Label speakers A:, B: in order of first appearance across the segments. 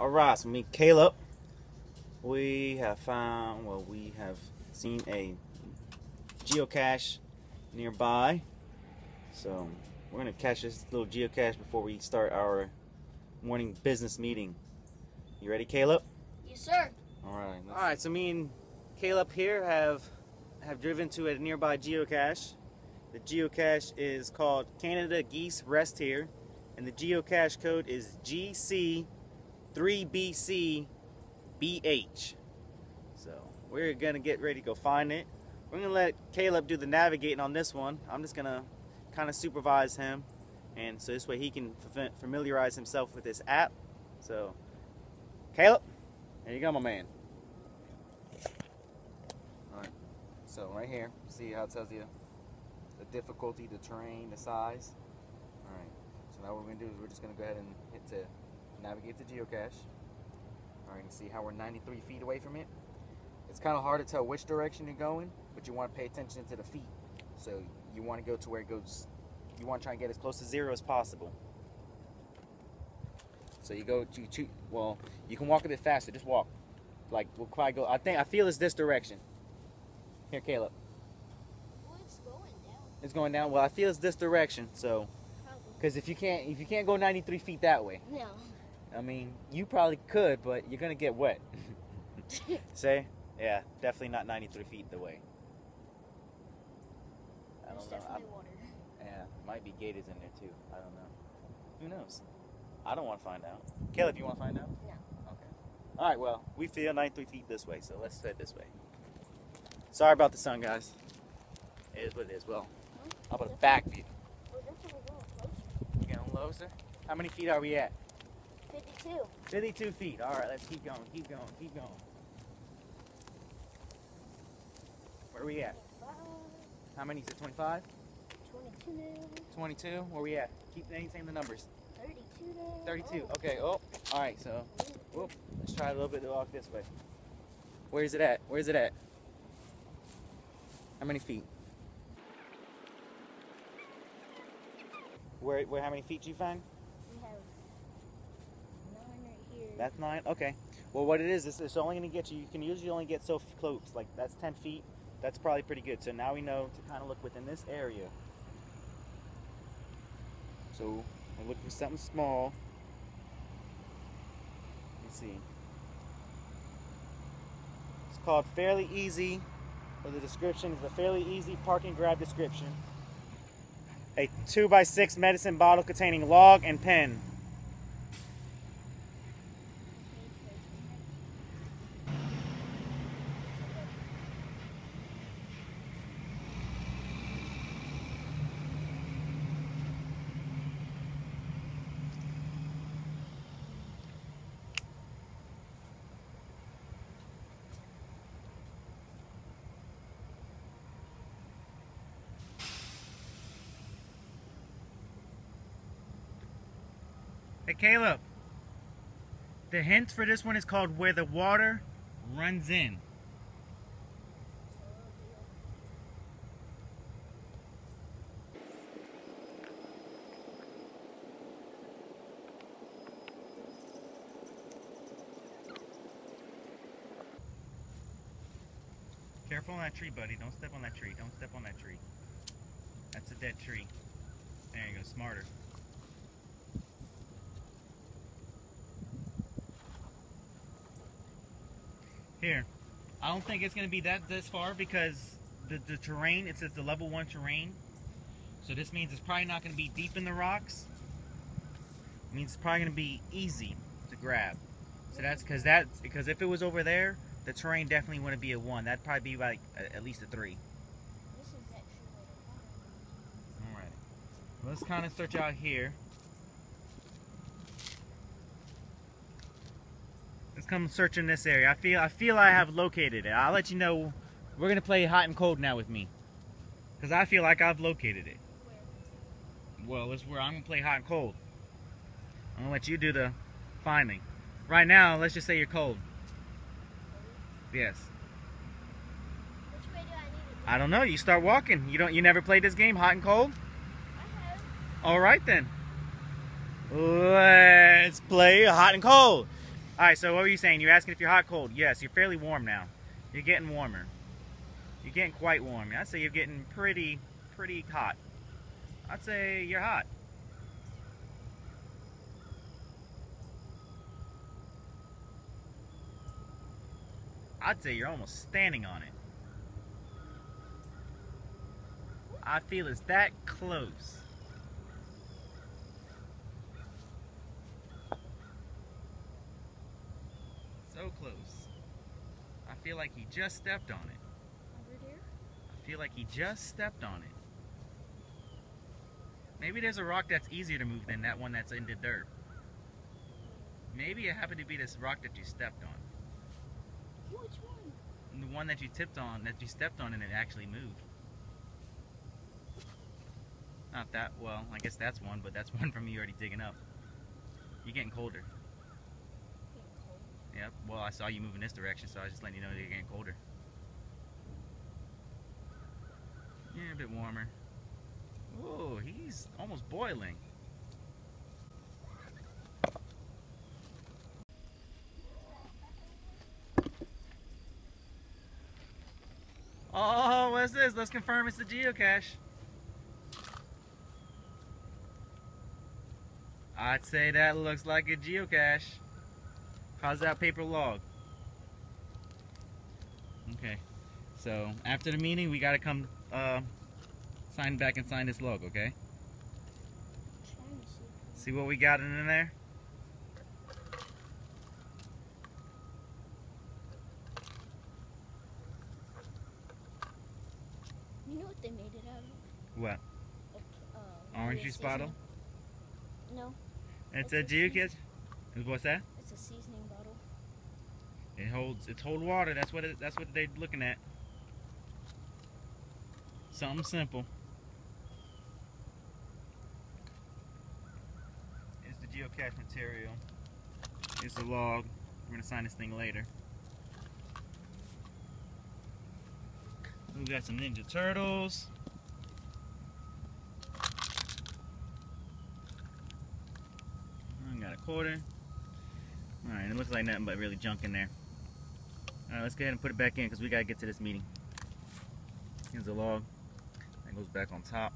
A: Alright, so me Caleb, we have found, well, we have seen a geocache nearby. So we're going to catch this little geocache before we start our morning business meeting. You ready, Caleb?
B: Yes, sir.
A: Alright. Alright, so me and Caleb here have have driven to a nearby geocache. The geocache is called Canada Geese Rest Here, and the geocache code is GC3BCBH. So we're gonna get ready to go find it. We're gonna let Caleb do the navigating on this one. I'm just gonna kind of supervise him, and so this way he can familiarize himself with this app. So, Caleb, there you go, my man. All right, So right here, see how it tells you the difficulty, the terrain, the size. All right. So now what we're gonna do is we're just gonna go ahead and hit to navigate the geocache. All right, and see how we're 93 feet away from it. It's kind of hard to tell which direction you're going, but you want to pay attention to the feet. So you want to go to where it goes. You want to try and get as close to zero as possible. So you go, you, you well, you can walk a bit faster. Just walk. Like we'll probably go. I think I feel it's this direction. Here, Caleb.
B: Well, it's going down.
A: It's going down. Well, I feel it's this direction. So, because if you can't, if you can't go 93 feet that way,
B: no.
A: I mean, you probably could, but you're gonna get wet. Say, yeah, definitely not 93 feet the way.
B: I don't There's know. Definitely I'm, water.
A: Yeah, might be gators in there too. I don't know. Who knows? I don't want to find out. Caleb, you want to find out?
B: No.
A: Okay. All right. Well, we feel 93 feet this way, so let's head this way. Sorry about the sun, guys. It is what it is. Well, how about a back view? You getting closer? How many feet are we at?
B: 52.
A: 52 feet. All right, let's keep going, keep going, keep going. Where are we at? How many is it? 25?
B: 22.
A: 22? Where are we at? Keep saying the numbers.
B: 32.
A: 32. Okay. Oh, all right. So, whoop. Let's try a little bit to walk this way. Where's it at? Where's it at? How many feet? Where, where, how many feet do you find?
B: We have nine right here.
A: That's nine? Okay. Well, what it is, is it's only going to get you, you can usually only get so close. Like, that's 10 feet. That's probably pretty good. So now we know to kind of look within this area. So, I look for something small. Let's see. It's called Fairly Easy for the description is a fairly easy park and grab description. A 2x6 medicine bottle containing log and pen. Hey Caleb, the hint for this one is called Where the Water Runs In. Careful on that tree, buddy. Don't step on that tree. Don't step on that tree. That's a dead tree. There you go, smarter. Here, I don't think it's going to be that this far because the, the terrain, it says the level one terrain. So this means it's probably not going to be deep in the rocks. It means it's probably going to be easy to grab. So that's because that because if it was over there, the terrain definitely wouldn't be a one. That'd probably be like a, at least a three. All right. Let's kind of search out here. Let's come searching this area. I feel I feel I have located it. I'll let you know. We're gonna play hot and cold now with me, cause I feel like I've located it. Well, this is where I'm gonna play hot and cold. I'm gonna let you do the finding. Right now, let's just say you're cold. Yes.
B: Which way do I need
A: to I don't know. You start walking. You don't. You never played this game, hot and cold.
B: I have.
A: All right then. Let's play hot and cold. All right. So what were you saying? You're asking if you're hot, cold. Yes, you're fairly warm now. You're getting warmer. You're getting quite warm. I'd say you're getting pretty, pretty hot. I'd say you're hot. I'd say you're almost standing on it. I feel it's that close. So close. I feel like he just stepped on it.
B: Over there?
A: I feel like he just stepped on it. Maybe there's a rock that's easier to move than that one that's in the dirt. Maybe it happened to be this rock that you stepped on.
B: Which one?
A: The one that you tipped on, that you stepped on and it actually moved. Not that, well, I guess that's one, but that's one from you already digging up. You're getting colder. Yep, well, I saw you move in this direction, so I was just letting you know you're getting colder. Yeah, a bit warmer. Whoa, he's almost boiling. Oh, what's this? Let's confirm it's the geocache. I'd say that looks like a geocache. How's that paper log? Okay. So after the meeting, we gotta come uh, sign back and sign this log, okay?
B: See.
A: What we got in there?
B: You know what they made it out of?
A: What?
B: Uh,
A: Orange
B: maybe a
A: juice bottle?
B: seasoning- No,
A: It's
B: It's
A: a
B: a
A: geocache. What's that?
B: it's a.
A: It holds. It's hold water. That's what. It, that's what they're looking at. Something simple. It's the geocache material. It's the log. We're gonna sign this thing later. We got some Ninja Turtles. I got a quarter. Alright, it looks like nothing but really junk in there. Alright, let's go ahead and put it back in because we gotta get to this meeting. Here's the log. That goes back on top.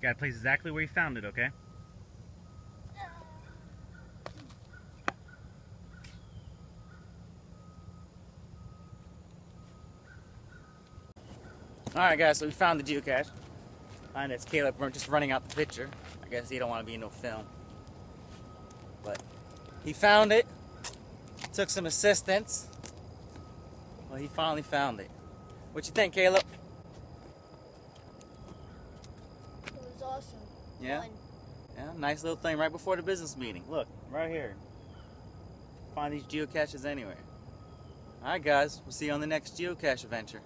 A: Gotta place exactly where you found it, okay? Alright guys, so we found the geocache. And it's Caleb we're just running out the picture. I guess he don't want to be in no film. But he found it. Took some assistance. Well he finally found it. What you think, Caleb?
B: It was awesome.
A: Yeah?
B: Fun.
A: Yeah, nice little thing right before the business meeting. Look, right here. Find these geocaches anywhere. Alright guys, we'll see you on the next geocache adventure.